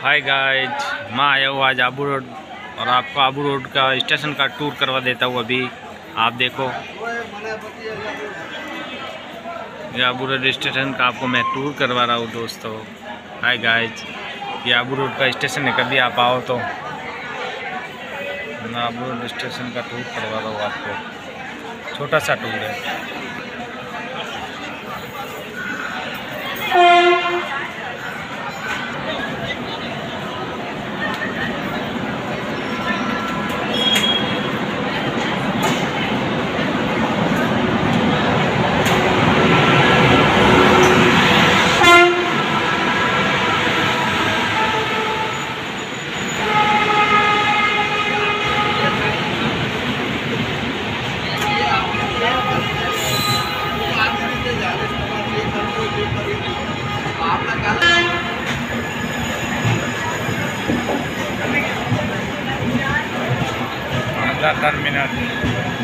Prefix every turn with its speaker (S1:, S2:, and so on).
S1: हाय guys मैं आया हूँ आज आबू रोड और आपको आबू रोड का स्टेशन का टूर करवा देता हूँ अभी। आप देखो। ये आबू रोड स्टेशन का आपको मैं टूर करवा रहा हूँ दोस्तों। हाय गाइज़ ये आबू रोड का स्टेशन है। कभी आप आओ तो। मैं आबू रोड स्टेशन का टूर करवा रहा हूँ आपको। छोटा सा टूर है। la terminal.